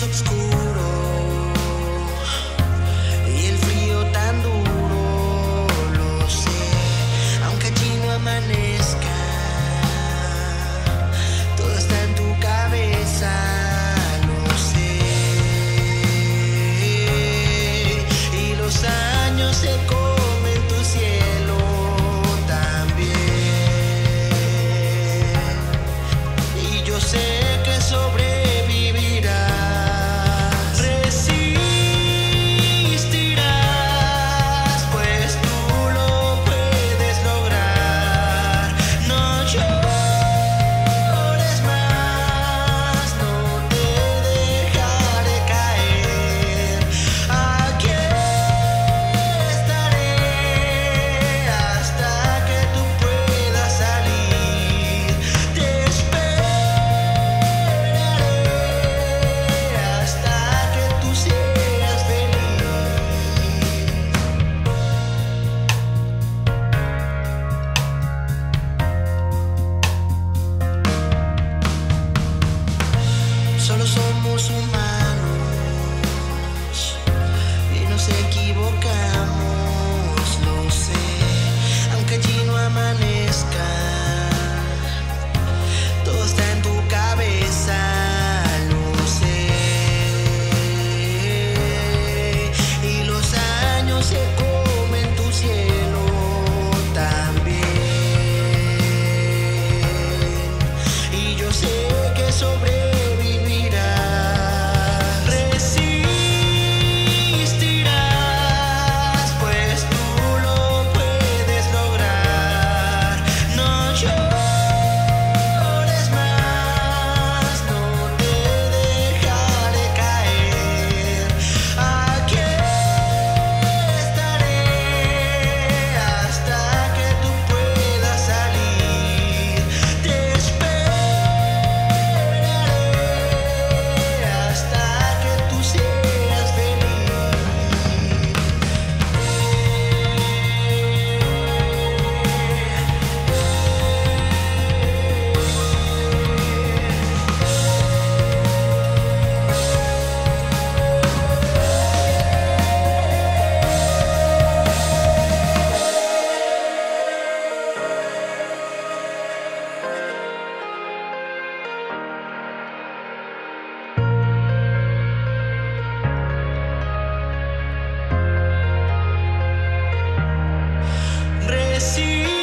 Obscuro y el frío tan duro lo sé, aunque China amanezca, todo está en tu cabeza lo sé y los años se comen tu cielo también y yo sé. See